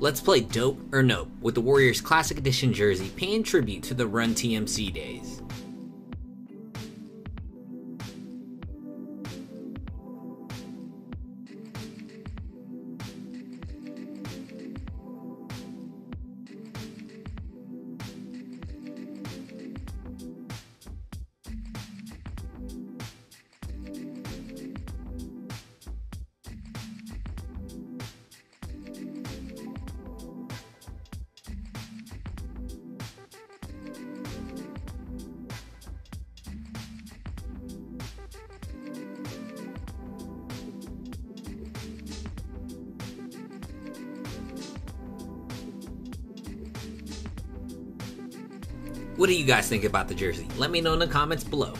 Let's play Dope or Nope with the Warriors Classic Edition jersey paying tribute to the Run TMC days. What do you guys think about the jersey? Let me know in the comments below.